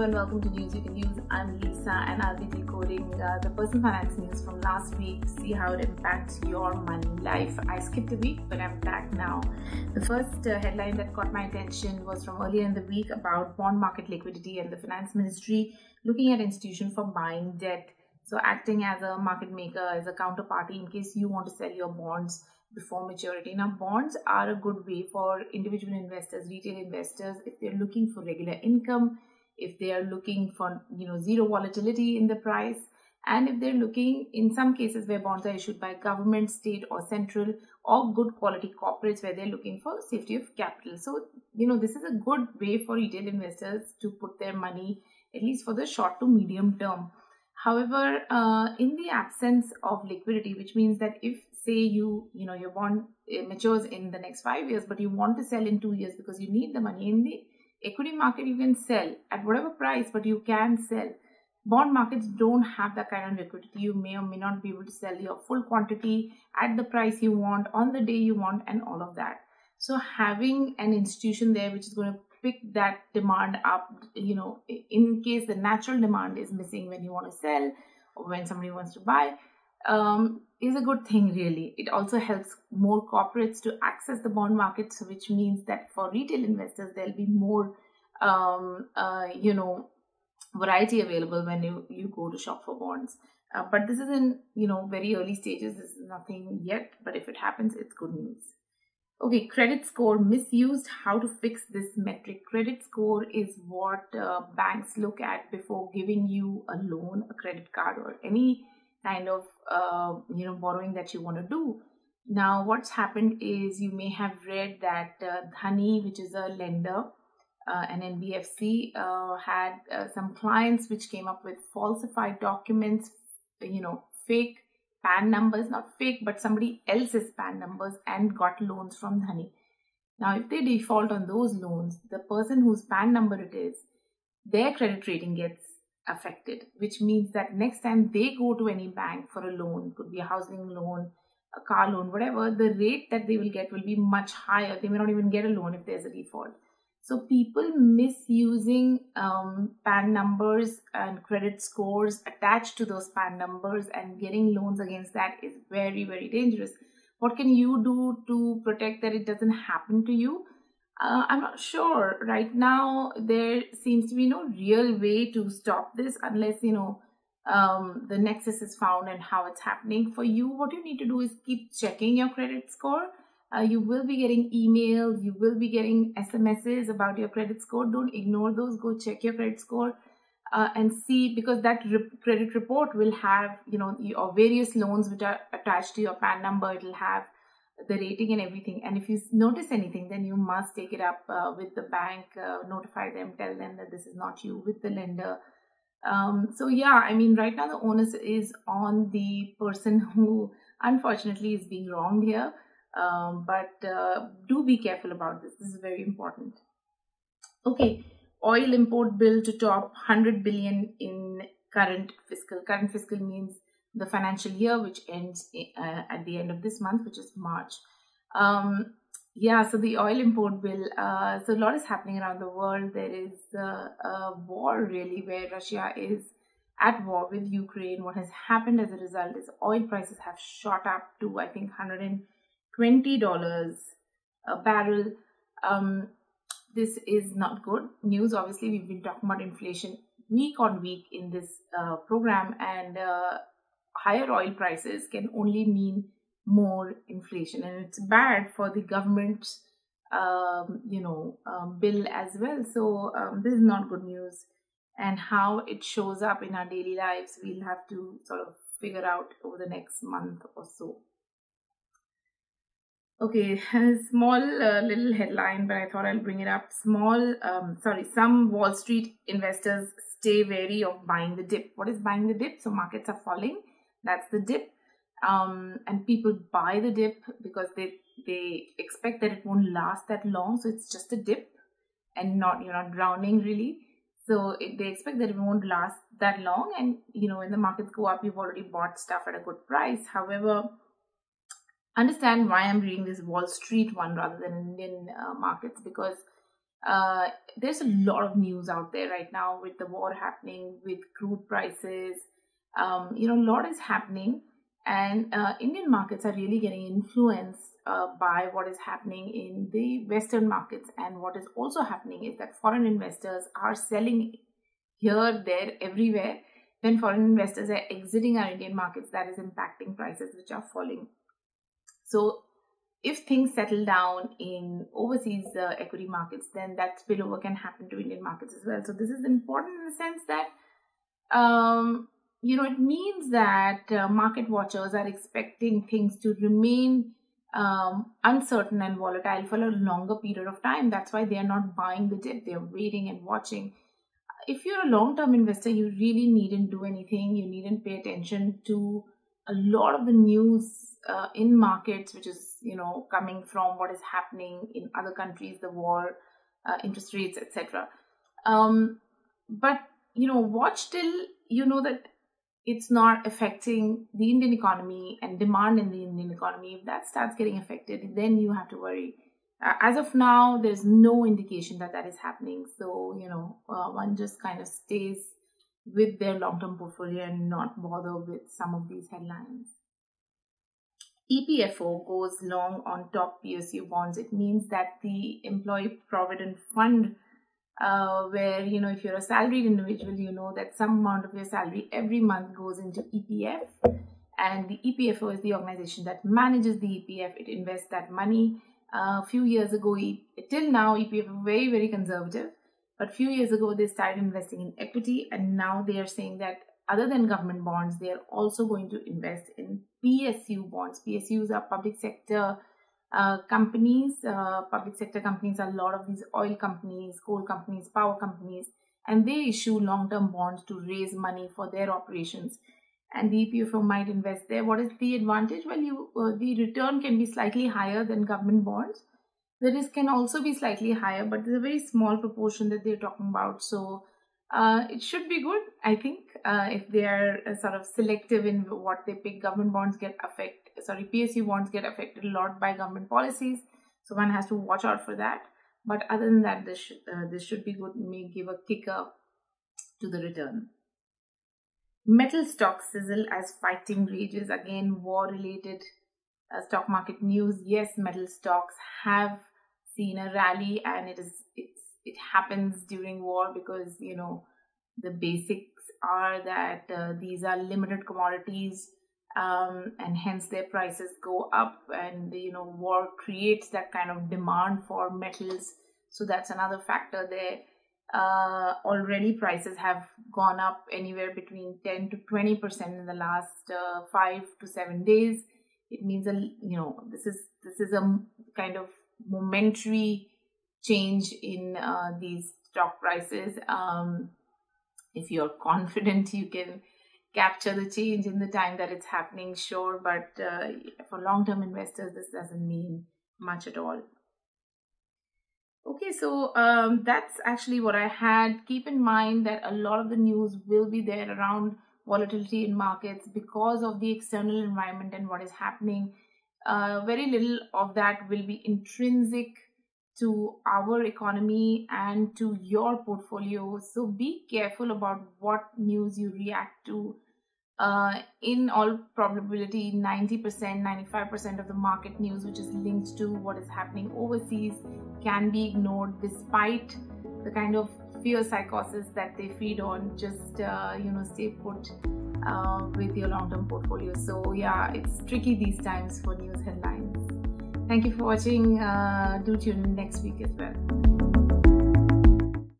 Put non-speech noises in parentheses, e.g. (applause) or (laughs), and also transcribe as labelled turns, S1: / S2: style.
S1: And welcome to News Can Use. I'm Lisa and I'll be decoding uh, the personal finance news from last week to see how it impacts your money life. I skipped a week, but I'm back now. The first uh, headline that caught my attention was from earlier in the week about bond market liquidity and the finance ministry looking at institutions for buying debt. So, acting as a market maker, as a counterparty in case you want to sell your bonds before maturity. Now, bonds are a good way for individual investors, retail investors, if they're looking for regular income if they are looking for you know zero volatility in the price and if they're looking in some cases where bonds are issued by government state or central or good quality corporates where they're looking for safety of capital. So you know this is a good way for retail investors to put their money at least for the short to medium term. However uh, in the absence of liquidity which means that if say you you know your bond matures in the next 5 years but you want to sell in 2 years because you need the money in the equity market you can sell at whatever price but you can sell. Bond markets don't have that kind of liquidity. You may or may not be able to sell your full quantity at the price you want on the day you want and all of that. So having an institution there which is going to pick that demand up you know in case the natural demand is missing when you want to sell or when somebody wants to buy um, is a good thing, really. It also helps more corporates to access the bond markets, which means that for retail investors, there'll be more, um, uh, you know, variety available when you, you go to shop for bonds. Uh, but this is in, you know, very early stages. This is nothing yet, but if it happens, it's good news. Okay, credit score misused. How to fix this metric? Credit score is what uh, banks look at before giving you a loan, a credit card, or any kind of uh, you know borrowing that you want to do. Now what's happened is you may have read that uh, dhani which is a lender uh, an nbfc uh, had uh, some clients which came up with falsified documents you know fake pan numbers not fake but somebody else's pan numbers and got loans from dhani. Now if they default on those loans the person whose pan number it is their credit rating gets affected, which means that next time they go to any bank for a loan, could be a housing loan, a car loan, whatever, the rate that they will get will be much higher. They may not even get a loan if there's a default. So people misusing um, PAN numbers and credit scores attached to those PAN numbers and getting loans against that is very, very dangerous. What can you do to protect that it doesn't happen to you? Uh, I'm not sure. Right now, there seems to be no real way to stop this unless, you know, um, the nexus is found and how it's happening. For you, what you need to do is keep checking your credit score. Uh, you will be getting emails, you will be getting SMSs about your credit score. Don't ignore those. Go check your credit score uh, and see because that re- credit report will have, you know, your various loans which are attached to your PAN number. It'll have the rating and everything. And if you notice anything then you must take it up uh, with the bank uh, notify them tell them that this is not you with the lender. Um, so yeah i mean right now the onus is on the person who unfortunately is being wronged here. Um, but uh, do be careful about this. This is very important. Okay oil import bill to top 100 billion in current fiscal. Current fiscal means the financial year, which ends uh, at the end of this month, which is March. Um, yeah, so the oil import bill. Uh, so a lot is happening around the world. There is a war really where Russia is at war with Ukraine. What has happened as a result is oil prices have shot up to I think 120 dollars a barrel. Um, this is not good news. Obviously, we've been talking about inflation week on week in this uh, program, and uh, higher oil prices can only mean more inflation. And it's bad for the government's um, you know um, bill as well. So um, this is not good news. And how it shows up in our daily lives we'll have to sort of figure out over the next month or so. Okay (laughs) small uh, little headline but i thought i'll bring it up. Small um, sorry some wall street investors stay wary of buying the dip. What is buying the dip? So markets are falling that's the dip. Um, and people buy the dip because they they expect that it won't last that long. So it's just a dip and not you're not drowning really. So it, they expect that it won't last that long. And you know when the markets go up, you've already bought stuff at a good price. However, understand why I'm reading this Wall Street one rather than Indian uh, markets because uh, there's a lot of news out there right now with the war happening, with crude prices. Um, you know, a lot is happening, and uh, Indian markets are really getting influenced uh, by what is happening in the Western markets. And what is also happening is that foreign investors are selling here, there, everywhere. When foreign investors are exiting our Indian markets, that is impacting prices which are falling. So if things settle down in overseas uh, equity markets, then that spillover can happen to Indian markets as well. So this is important in the sense that, um, you know, it means that uh, market watchers are expecting things to remain um, uncertain and volatile for a longer period of time. That's why they are not buying the dip. They're waiting and watching. If you're a long-term investor, you really needn't do anything. You needn't pay attention to a lot of the news uh, in markets, which is you know coming from what is happening in other countries, the war, uh, interest rates, etc. Um, but you know, watch till you know that it's not affecting the Indian economy and demand in the Indian economy. If that starts getting affected, then you have to worry. Uh, as of now, there's no indication that that is happening. So you know, uh, one just kind of stays with their long-term portfolio and not bother with some of these headlines. EPFO goes long on top PSU bonds. It means that the Employee Provident Fund, uh, where, you know, if you're a salaried individual, you know that some amount of your salary every month goes into EPF. And the EPFO is the organization that manages the EPF. It invests that money. Uh, a few years ago, till now, EPF very, very conservative. But a few years ago, they started investing in equity. And now they are saying that other than government bonds, they are also going to invest in PSU bonds. PSUs are public sector uh, companies. Uh, public sector companies a lot of these oil companies, coal companies, power companies, and they issue long-term bonds to raise money for their operations. And the EPFO might invest there. What is the advantage? Well, you uh, the return can be slightly higher than government bonds. The risk can also be slightly higher, but there's a very small proportion that they're talking about. So uh, it should be good, I think, uh, if they are sort of selective in what they pick. Government bonds get affected, sorry, PSU bonds get affected a lot by government policies, so one has to watch out for that. But other than that, this should, uh, this should be good. May give a kicker to the return. Metal stocks sizzle as fighting rages. Again, war-related uh, stock market news. Yes, metal stocks have seen a rally, and it is it's it happens during war because you know the basics are that uh, these are limited commodities um, and hence their prices go up and you know war creates that kind of demand for metals. So that's another factor there. Uh, already prices have gone up anywhere between 10 to 20 percent in the last uh, five to seven days. It means a you know this is this is a kind of momentary change in uh, these stock prices. Um, if you're (laughs) confident, you can capture the change in the time that it's happening, sure, but uh, for long term investors, this doesn't mean much at all. Okay, so um, that's actually what I had. Keep in mind that a lot of the news will be there around volatility in markets because of the external environment and what is happening. Uh, very little of that will be intrinsic to our economy and to your portfolio. So be careful about what news you react to. Uh, in all probability, 90%, 95% of the market news, which is linked to what is happening overseas, can be ignored despite the kind of fear psychosis that they feed on. Just, uh, you know, stay put uh, with your long term portfolio. So, yeah, it's tricky these times for news headlines. Thank you for watching. Uh, do tune in next week as well.